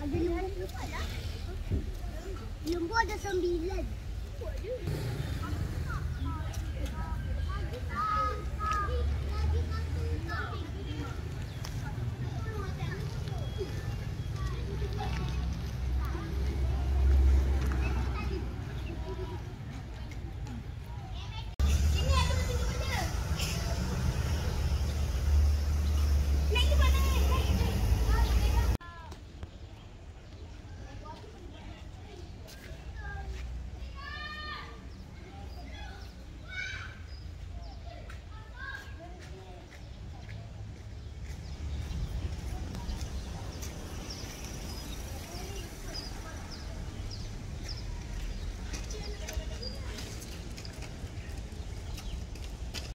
Ada lembu empat lah. Lembu ada sembilan. Lembu ada.